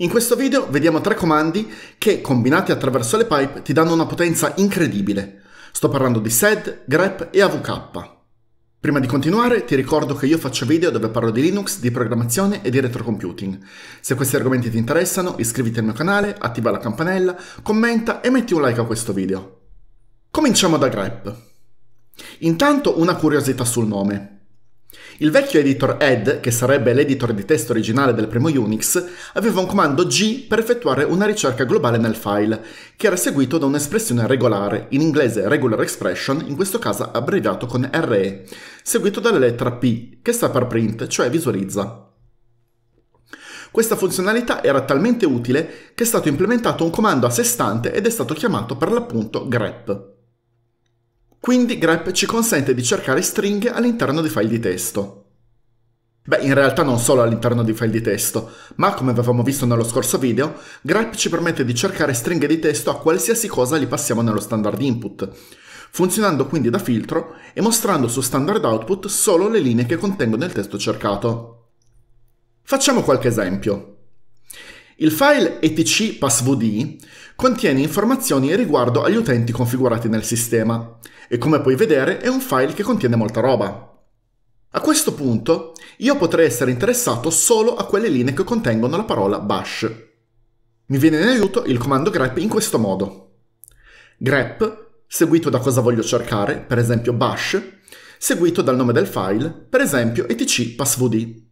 In questo video vediamo tre comandi che, combinati attraverso le pipe, ti danno una potenza incredibile. Sto parlando di sed, grep e avk. Prima di continuare ti ricordo che io faccio video dove parlo di Linux, di programmazione e di retrocomputing. Se questi argomenti ti interessano iscriviti al mio canale, attiva la campanella, commenta e metti un like a questo video. Cominciamo da grep. Intanto una curiosità sul nome. Il vecchio editor Ed, che sarebbe l'editor di testo originale del primo Unix, aveva un comando G per effettuare una ricerca globale nel file, che era seguito da un'espressione regolare, in inglese regular expression, in questo caso abbreviato con RE, seguito dalla lettera P, che sta per print, cioè visualizza. Questa funzionalità era talmente utile che è stato implementato un comando a sé stante ed è stato chiamato per l'appunto grep. Quindi grep ci consente di cercare stringhe all'interno di file di testo. Beh, in realtà non solo all'interno di file di testo, ma come avevamo visto nello scorso video, grep ci permette di cercare stringhe di testo a qualsiasi cosa li passiamo nello standard input, funzionando quindi da filtro e mostrando su standard output solo le linee che contengono il testo cercato. Facciamo qualche esempio. Il file etc passvd contiene informazioni riguardo agli utenti configurati nel sistema e come puoi vedere è un file che contiene molta roba. A questo punto io potrei essere interessato solo a quelle linee che contengono la parola bash. Mi viene in aiuto il comando grep in questo modo. grep seguito da cosa voglio cercare, per esempio bash, seguito dal nome del file, per esempio etc passvd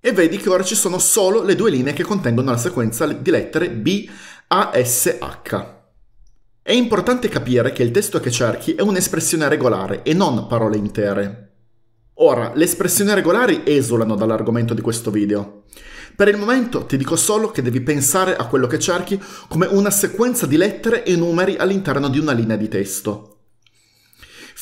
e vedi che ora ci sono solo le due linee che contengono la sequenza di lettere B, A, S, H. È importante capire che il testo che cerchi è un'espressione regolare e non parole intere. Ora, le espressioni regolari esulano dall'argomento di questo video. Per il momento ti dico solo che devi pensare a quello che cerchi come una sequenza di lettere e numeri all'interno di una linea di testo.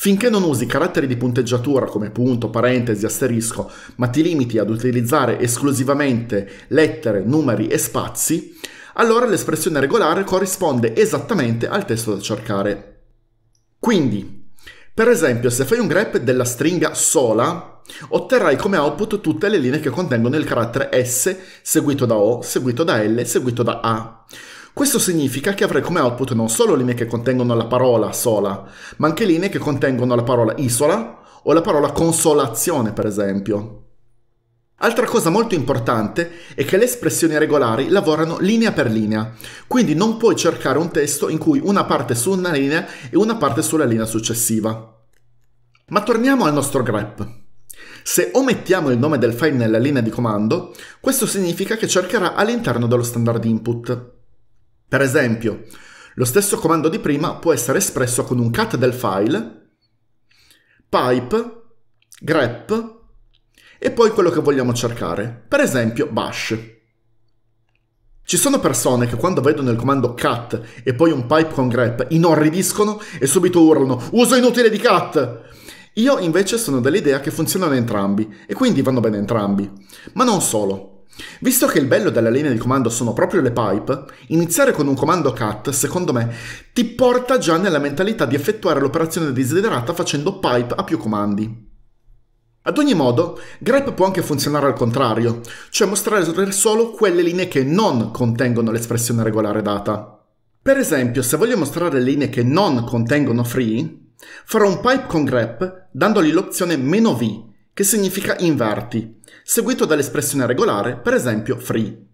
Finché non usi caratteri di punteggiatura come punto, parentesi, asterisco, ma ti limiti ad utilizzare esclusivamente lettere, numeri e spazi, allora l'espressione regolare corrisponde esattamente al testo da cercare. Quindi, per esempio, se fai un grep della stringa sola, otterrai come output tutte le linee che contengono il carattere S, seguito da O, seguito da L, seguito da A. Questo significa che avrai come output non solo linee che contengono la parola sola, ma anche linee che contengono la parola isola o la parola consolazione, per esempio. Altra cosa molto importante è che le espressioni regolari lavorano linea per linea, quindi non puoi cercare un testo in cui una parte su una linea e una parte sulla linea successiva. Ma torniamo al nostro grep. Se omettiamo il nome del file nella linea di comando, questo significa che cercherà all'interno dello standard input. Per esempio, lo stesso comando di prima può essere espresso con un cat del file, pipe, grep e poi quello che vogliamo cercare, per esempio bash. Ci sono persone che quando vedono il comando cat e poi un pipe con grep inorridiscono e subito urlano uso inutile di cat! Io invece sono dell'idea che funzionano entrambi e quindi vanno bene entrambi. Ma non solo. Visto che il bello della linea di comando sono proprio le pipe, iniziare con un comando cat, secondo me, ti porta già nella mentalità di effettuare l'operazione desiderata facendo pipe a più comandi. Ad ogni modo, grep può anche funzionare al contrario, cioè mostrare solo quelle linee che non contengono l'espressione regolare data. Per esempio, se voglio mostrare linee che non contengono free, farò un pipe con grep dandogli l'opzione "-v", che significa inverti, seguito dall'espressione regolare, per esempio free.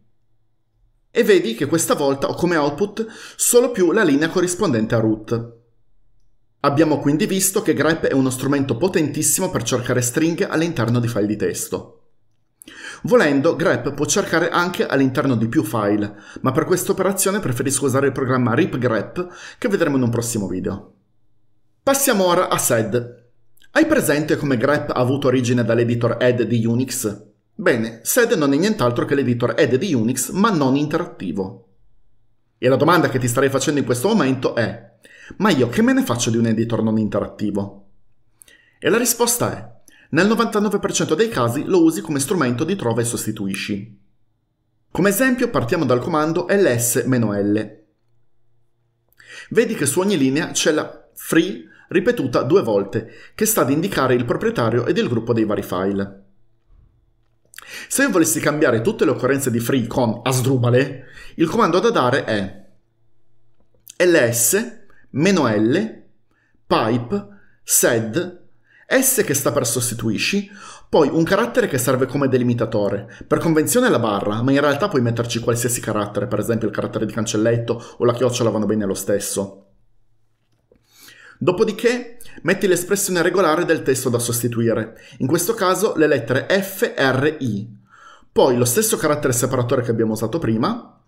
E vedi che questa volta ho come output solo più la linea corrispondente a root. Abbiamo quindi visto che grep è uno strumento potentissimo per cercare stringhe all'interno di file di testo. Volendo, grep può cercare anche all'interno di più file, ma per questa operazione preferisco usare il programma ripgrep che vedremo in un prossimo video. Passiamo ora a sed. Hai presente come grep ha avuto origine dall'editor ed di Unix? Bene, sed non è nient'altro che l'editor ed di Unix, ma non interattivo. E la domanda che ti starei facendo in questo momento è, ma io che me ne faccio di un editor non interattivo? E la risposta è, nel 99% dei casi lo usi come strumento di trova e sostituisci. Come esempio partiamo dal comando ls-l. Vedi che su ogni linea c'è la free ripetuta due volte, che sta ad indicare il proprietario ed il gruppo dei vari file. Se io volessi cambiare tutte le occorrenze di free con asdrubale, il comando da dare è ls-l pipe sed S che sta per sostituisci, poi un carattere che serve come delimitatore. Per convenzione è la barra, ma in realtà puoi metterci qualsiasi carattere, per esempio il carattere di cancelletto o la chiocciola vanno bene lo stesso. Dopodiché metti l'espressione regolare del testo da sostituire, in questo caso le lettere F, R, I. Poi lo stesso carattere separatore che abbiamo usato prima,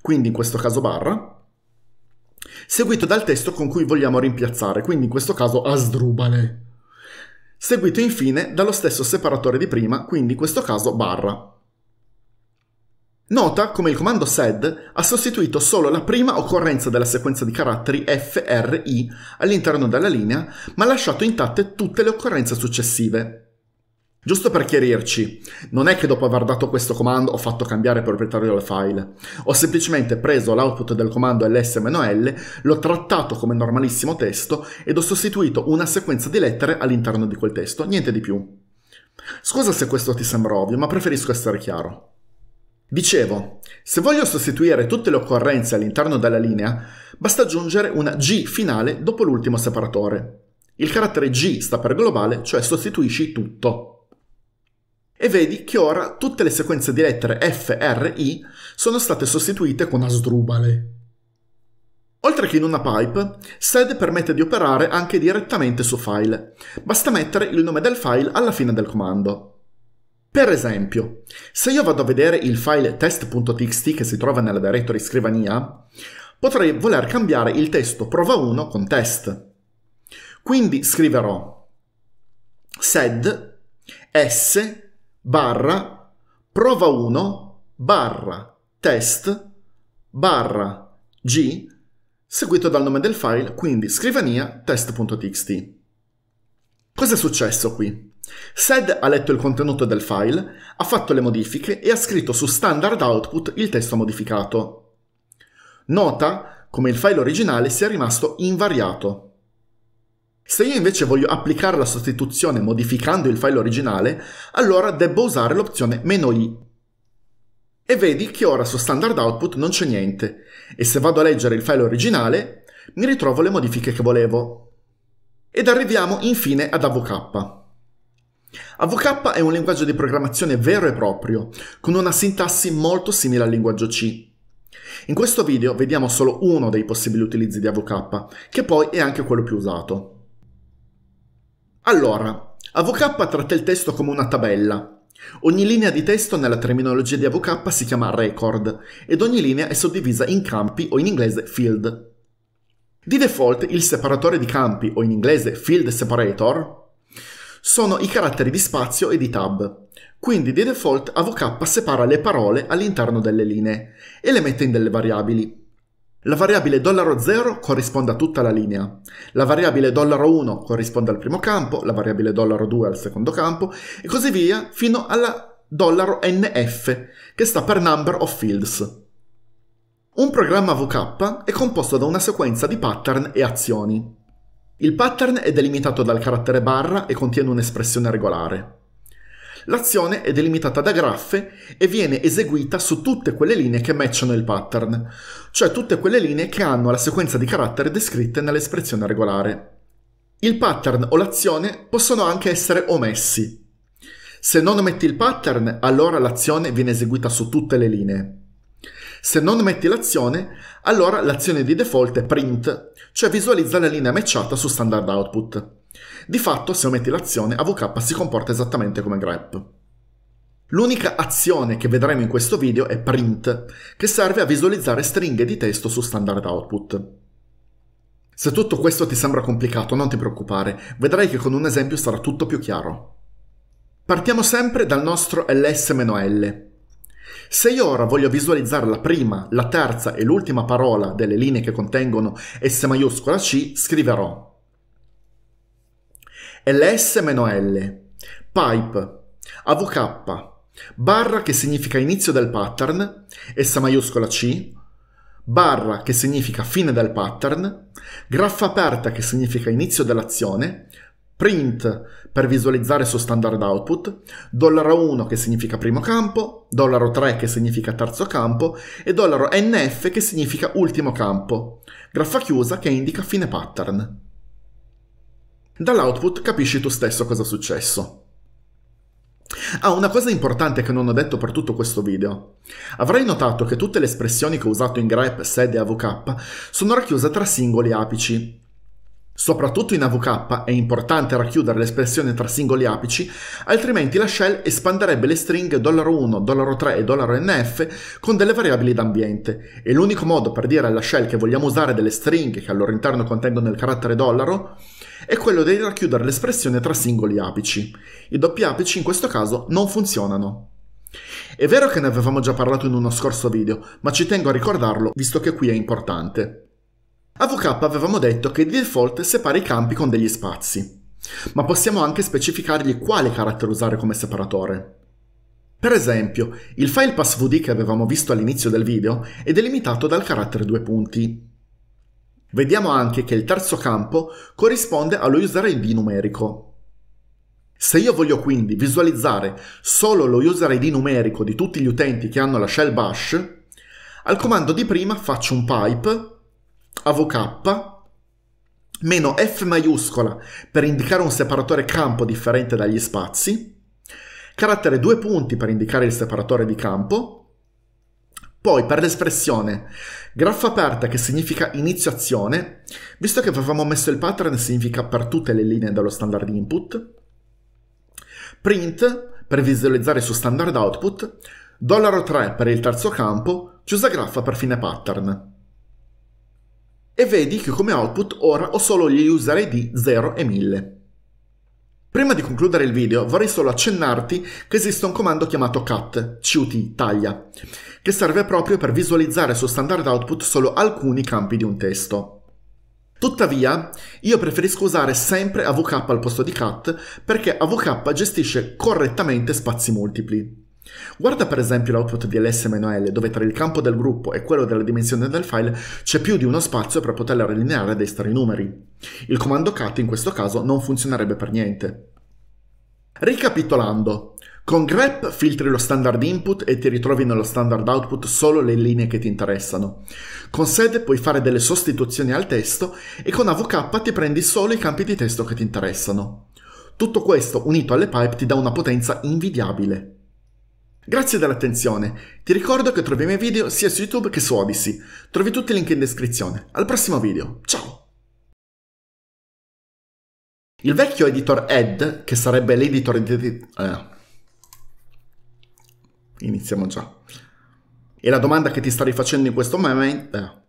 quindi in questo caso barra, seguito dal testo con cui vogliamo rimpiazzare, quindi in questo caso asdrubale. Seguito infine dallo stesso separatore di prima, quindi in questo caso barra. Nota come il comando sed ha sostituito solo la prima occorrenza della sequenza di caratteri F, R, I all'interno della linea, ma ha lasciato intatte tutte le occorrenze successive. Giusto per chiarirci, non è che dopo aver dato questo comando ho fatto cambiare proprietario del file, ho semplicemente preso l'output del comando ls-l, l'ho trattato come normalissimo testo ed ho sostituito una sequenza di lettere all'interno di quel testo, niente di più. Scusa se questo ti sembra ovvio, ma preferisco essere chiaro. Dicevo, se voglio sostituire tutte le occorrenze all'interno della linea, basta aggiungere una G finale dopo l'ultimo separatore. Il carattere G sta per globale, cioè sostituisci tutto e vedi che ora tutte le sequenze di lettere F, R, I sono state sostituite con Asdrubale. Oltre che in una pipe, sed permette di operare anche direttamente su file. Basta mettere il nome del file alla fine del comando. Per esempio, se io vado a vedere il file test.txt che si trova nella directory scrivania, potrei voler cambiare il testo prova1 con test. Quindi scriverò sed s barra prova 1 barra test barra g seguito dal nome del file, quindi scrivania test.txt. Cos'è successo qui? Sed ha letto il contenuto del file, ha fatto le modifiche e ha scritto su standard output il testo modificato. Nota come il file originale sia rimasto invariato. Se io invece voglio applicare la sostituzione modificando il file originale, allora debbo usare l'opzione "-i". E vedi che ora su standard output non c'è niente, e se vado a leggere il file originale, mi ritrovo le modifiche che volevo. Ed arriviamo infine ad AVK. AVK è un linguaggio di programmazione vero e proprio, con una sintassi molto simile al linguaggio C. In questo video vediamo solo uno dei possibili utilizzi di AVK, che poi è anche quello più usato. Allora, AVK tratta il testo come una tabella. Ogni linea di testo nella terminologia di AVK si chiama record ed ogni linea è suddivisa in campi o in inglese field. Di default il separatore di campi o in inglese field separator sono i caratteri di spazio e di tab. Quindi di default AVK separa le parole all'interno delle linee e le mette in delle variabili. La variabile $0 corrisponde a tutta la linea, la variabile $1 corrisponde al primo campo, la variabile $2 al secondo campo e così via fino alla $nf che sta per Number of Fields. Un programma VK è composto da una sequenza di pattern e azioni. Il pattern è delimitato dal carattere barra e contiene un'espressione regolare. L'azione è delimitata da graffe e viene eseguita su tutte quelle linee che matchano il pattern, cioè tutte quelle linee che hanno la sequenza di caratteri descritte nell'espressione regolare. Il pattern o l'azione possono anche essere omessi. Se non ometti il pattern, allora l'azione viene eseguita su tutte le linee. Se non metti l'azione, allora l'azione di default è print, cioè visualizza la linea matchata su standard output. Di fatto, se ometti l'azione, AVK si comporta esattamente come grep. L'unica azione che vedremo in questo video è print, che serve a visualizzare stringhe di testo su standard output. Se tutto questo ti sembra complicato, non ti preoccupare, vedrai che con un esempio sarà tutto più chiaro. Partiamo sempre dal nostro ls-l. Se io ora voglio visualizzare la prima, la terza e l'ultima parola delle linee che contengono S maiuscola C, scriverò ls-l, pipe, avk, barra che significa inizio del pattern, S maiuscola C, barra che significa fine del pattern, graffa aperta che significa inizio dell'azione, print per visualizzare su standard output, dollaro 1 che significa primo campo, dollaro 3 che significa terzo campo e NF che significa ultimo campo, graffa chiusa che indica fine pattern. Dall'output capisci tu stesso cosa è successo. Ah, una cosa importante che non ho detto per tutto questo video. Avrai notato che tutte le espressioni che ho usato in grep, sed e avk sono racchiuse tra singoli apici, Soprattutto in AVK è importante racchiudere l'espressione tra singoli apici, altrimenti la shell espanderebbe le stringhe $1, $3 e $NF con delle variabili d'ambiente e l'unico modo per dire alla shell che vogliamo usare delle stringhe che al loro interno contengono il carattere dollaro è quello di racchiudere l'espressione tra singoli apici. I doppi apici in questo caso non funzionano. È vero che ne avevamo già parlato in uno scorso video, ma ci tengo a ricordarlo visto che qui è importante. AVK avevamo detto che di default separa i campi con degli spazi, ma possiamo anche specificargli quale carattere usare come separatore. Per esempio, il file passvd che avevamo visto all'inizio del video è delimitato dal carattere due punti. Vediamo anche che il terzo campo corrisponde allo user ID numerico. Se io voglio quindi visualizzare solo lo user ID numerico di tutti gli utenti che hanno la shell bash, al comando di prima faccio un pipe AVK meno F maiuscola per indicare un separatore campo differente dagli spazi, carattere due punti per indicare il separatore di campo, poi per l'espressione graffa aperta che significa inizio azione, visto che avevamo messo il pattern significa per tutte le linee dello standard input, print per visualizzare su standard output, $3 per il terzo campo, chiusa graffa per fine pattern e vedi che come output ora ho solo gli user ID 0 e 1000. Prima di concludere il video vorrei solo accennarti che esiste un comando chiamato cut, cut, taglia, che serve proprio per visualizzare su standard output solo alcuni campi di un testo. Tuttavia, io preferisco usare sempre AVK al posto di cut perché AVK gestisce correttamente spazi multipli. Guarda per esempio l'output di ls-l dove tra il campo del gruppo e quello della dimensione del file c'è più di uno spazio per poter allineare e destra i numeri. Il comando cut in questo caso non funzionerebbe per niente. Ricapitolando, con grep filtri lo standard input e ti ritrovi nello standard output solo le linee che ti interessano. Con sed puoi fare delle sostituzioni al testo e con avk ti prendi solo i campi di testo che ti interessano. Tutto questo unito alle pipe ti dà una potenza invidiabile. Grazie dell'attenzione, ti ricordo che trovi i miei video sia su YouTube che su Odyssey. Trovi tutti i link in descrizione. Al prossimo video, ciao! Il vecchio editor Ed, che sarebbe l'editor di... Eh. Iniziamo già. E la domanda che ti starei facendo in questo momento... Eh.